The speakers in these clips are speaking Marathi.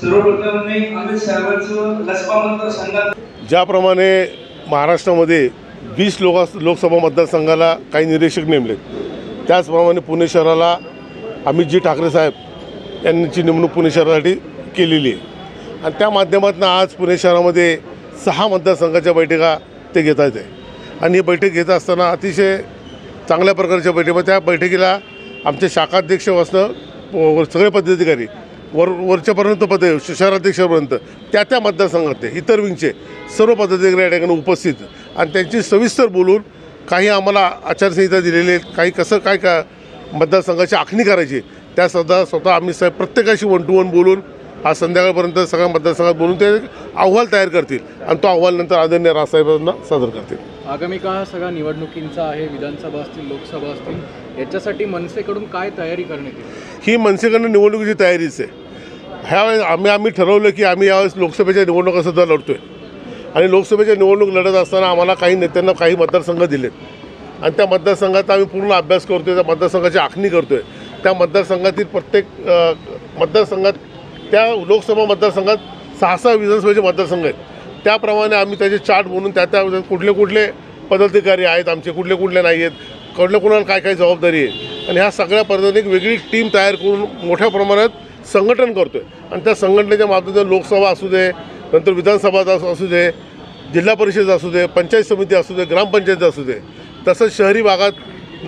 सर्वप्रथम मी अमित साहेबांचं लसपा मतदारसंघात ज्याप्रमाणे महाराष्ट्रामध्ये वीस लोक लोकसभा मतदारसंघाला काही निरीक्षक नेमले. त्याचप्रमाणे पुणे शहराला अमितजी ठाकरे साहेब यांची नेमणूक पुणे शहरासाठी केलेली आहे. आणि त्या माध्यमातून आज पुणे शहरामध्ये सहा मतदारसंघाच्या बैठका ते घेत आहेत. आणि ही बैठक घेत असताना अतिशय चांगल्या प्रकारच्या बैठक त्या बैठकीला आमचे शाखाध्यक्ष असणं सगळे पदाधिकारी वर वरच्यापर्यंत पद शहराध्यक्षापर्यंत त्या त्या मतदारसंघातले इतर विंगचे सर्व पदाधिकारी या ठिकाणी उपस्थित. आणि त्यांची सविस्तर बोलून काही आम्हाला आचारसंहिता दिलेली आहेत काही कसं काय का मतदारसंघाची आखणी करायची त्या सुद्धा स्वतः आम्ही साहेब प्रत्येकाशी वन टू वन बोलून आज संध्याकाळपर्यंत सगळ्या मतदारसंघात बोलून ते अहवाल तयार करतील. आणि तो अहवाल नंतर आदरणीय राजसाहेबांना सादर करतील. आगामी काळ हा सगळा निवडणुकींचा आहे विधानसभा असतील लोकसभा असतील याच्यासाठी मनसेकडून काय तयारी करण्यात येईल? ही मनसेकडनं निवडणुकीची तयारीच आहे. ह्यावेळेस आम्ही आम्ही ठरवलं की आम्ही यावेळेस लोकसभेच्या निवडणुकासुद्धा लढतो आहे आणि लोकसभेच्या निवडणूक लढत असताना आम्हाला काही नेत्यांना काही मतदारसंघ दिलेत. आणि त्या मतदारसंघाचा आम्ही पूर्ण अभ्यास करतो आहे त्या मतदारसंघाची आखणी करतो आहे त्या मतदारसंघातील प्रत्येक मतदारसंघात त्या लोकसभा मतदारसंघात सहा सहा विधानसभेचे मतदारसंघ आहेत. त्याप्रमाणे आम्ही त्याचे चार्ट बनवून त्या त्या कुठले कुठले पदाधिकारी आहेत आमचे कुठले कुठले नाही आहेत कुठल्या कुणाला काय काय जबाबदारी आहे. आणि ह्या सगळ्या पद्धतीने एक वेगळी टीम तयार करून मोठ्या प्रमाणात संघटन करतो आहे आणि त्या संघटनेच्या माध्यमातून लोकसभा असू दे नंतर विधानसभा असू दे जिल्हा परिषद असू दे पंचायत समिती असू दे ग्रामपंचायत असू दे तसंच शहरी भागात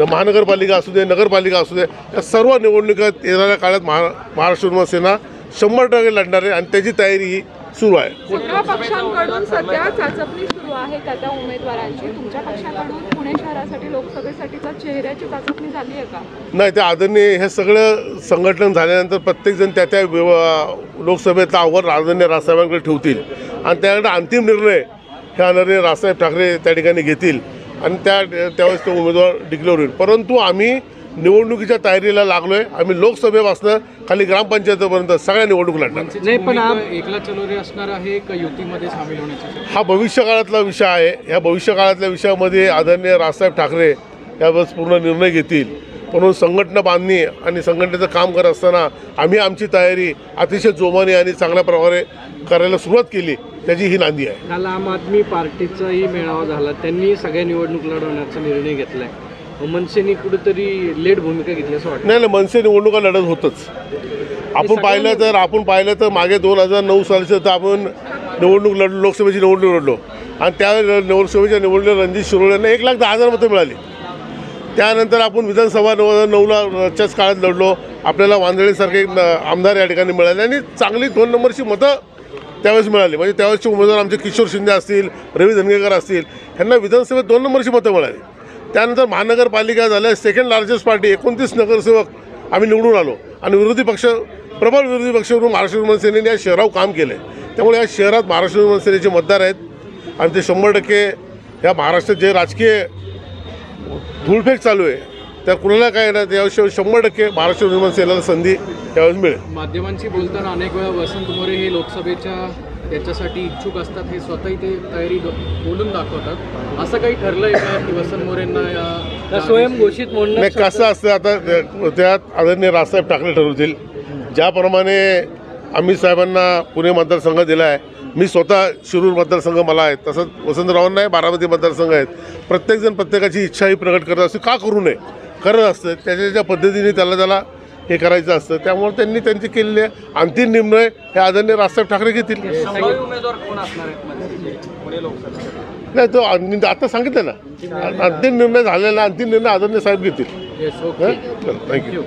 महानगरपालिका असू दे नगरपालिका असू दे या सर्व निवडणुका येणाऱ्या काळात महा महाराष्ट्र विकास सेना शंभर टक्के लढणार आहे आणि त्याची तयारी ही सुरू आहे. सगळ्या पक्षांकडून सध्या चाचपणी सुरू आहे त्या त्या उमेदवारांची. तुमच्या पक्षाकडून पुणे शहरासाठी लोकसभेसाठीचा चेहऱ्याची चाचपणी झाली आहे का? नाही ते आदरणीय हे सगळं संघटन झाल्यानंतर प्रत्येकजण त्या त्या लोकसभेचं आव्हान आदरणीय राजसाहेबांकडे ठेवतील. आणि त्याकडे अंतिम निर्णय हे आदरणीय राजसाहेब ठाकरे त्या ठिकाणी घेतील. आणि त्या त्यावेळेस तो उमेदवार डिक्लेअर होईल. परंतु आम्ही निवडणुकीच्या तयारीला लागलो आहे आम्ही लोकसभेपासनं खाली ग्रामपंचायतीपर्यंत सगळ्या निवडणूक लढणार. नाही पण एकला चलोरे असणार आहे का युतीमध्ये सामील होण्याची? हा भविष्यकाळातला विषय आहे. या भविष्यकाळातल्या विषयामध्ये आदरणीय राजसाहेब ठाकरे यावेळेस पूर्ण निर्णय घेतील. म्हणून संघटना बांधणी आणि संघटनेचं काम करत असताना आम्ही आमची तयारी अतिशय जोमाने आणि चांगल्या प्रकारे करायला सुरुवात केली. त्याची ही नांदी आहे. काल आम आदमी पार्टीचाही मेळावा झाला. त्यांनी सगळ्या निवडणूक लढवण्याचा निर्णय घेतलाय. मनसेनी कुठेतरी लेट भूमिका घेतली असं वाटतं. नाही नाही मनसे निवडणुका लढत होतच. आपण पाहिलं तर आपण पाहिलं तर मागे दोन हजार नऊ सालचं तर आपण निवडणूक लढलो लोकसभेची निवडणूक लढलो. आणि त्या लोकसभेच्या निवडणुकीत रणजित शिरोळे यांना एक लाख दहा हजार मतं मिळाली. त्यानंतर आपण विधानसभा दोन हजार नऊला च्याच काळात लढलो. आपल्याला वांदळेसारखे आमदार या ठिकाणी मिळाले. आणि चांगली दोन नंबरची मतं त्यावेळेस मिळाली. म्हणजे त्यावेळेसचे उमेदवार आमचे किशोर शिंदे असतील रवी धनगेकर असतील ह्यांना विधानसभेत दोन नंबरची मतं मिळाली. त्यानंतर महानगरपालिका झाल्या सेकंड लार्जेस्ट पार्टी एकोणतीस नगरसेवक आम्ही निवडून आलो. आणि विरोधी पक्ष प्रबळ विरोधी पक्ष म्हणून महाराष्ट्र विमान सेनेने या शहरावर काम केलं आहे त्यामुळे या शहरात महाराष्ट्र विमान सेनेचे मतदार आहेत. आणि ते शंभर टक्के ह्या महाराष्ट्रात जे राजकीय धूळफेक चालू आहे त्या कुणाला काय येणार याविषयी शंभर टक्के महाराष्ट्र विमान सेनेला संधी त्यावेळेस मिळेल. माध्यमांशी बोलताना अनेक वेळा वसंत मोरे हे लोकसभेच्या याच्यासाठी इच्छुक असतात हे स्वतःही ते तयारी बोलून दाखवतात. असं काही ठरलंय का की वसंत मोरेंना या स्वयंघोषित नाही म्हणणं कसं असतं आता त्या- त्यात आदरणीय राजसाहेब ठाकरे ठरवतील. ज्याप्रमाणे अमित साहेबांना पुणे मतदारसंघ दिला आहे मी स्वतः शिरूर मतदारसंघ मला आहे तसंच वसंतरावांना आहे बारामती मतदारसंघ आहेत. प्रत्येकजण प्रत्येकाची इच्छा ही प्रकट करत असते. का करू नये? करत असतं त्याच्या ज्या पद्धतीने त्याला त्याला हे करायचं असतं. त्यामुळे त्यांनी त्यांचे केलेले अंतिम निर्णय हे आदरणीय राजसाहेब ठाकरे घेतील. लोकसभेसाठी नाही तो आता सांगितलं ना. अंतिम निर्णय झालेला अंतिम निर्णय आदरणीय साहेब घेतील. Yes okay thank you